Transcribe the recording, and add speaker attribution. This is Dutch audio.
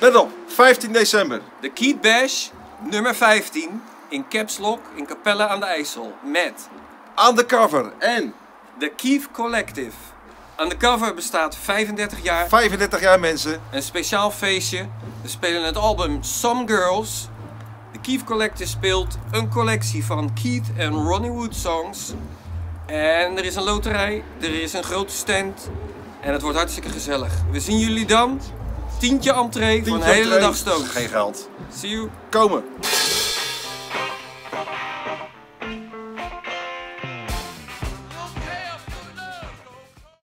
Speaker 1: Let op, 15 december.
Speaker 2: De Keith Bash, nummer 15, in Caps Lock in Capelle aan de IJssel. Met
Speaker 1: Undercover en
Speaker 2: de Keith Collective. Undercover bestaat 35 jaar.
Speaker 1: 35 jaar mensen.
Speaker 2: Een speciaal feestje. We spelen het album Some Girls. De Keith Collective speelt een collectie van Keith en Ronnie Wood songs. En er is een loterij, er is een grote stand. En het wordt hartstikke gezellig. We zien jullie dan. Tientje entree voor een hele
Speaker 1: entree.
Speaker 2: dag stoot.
Speaker 1: Geen geld.
Speaker 2: See you.
Speaker 1: Komen.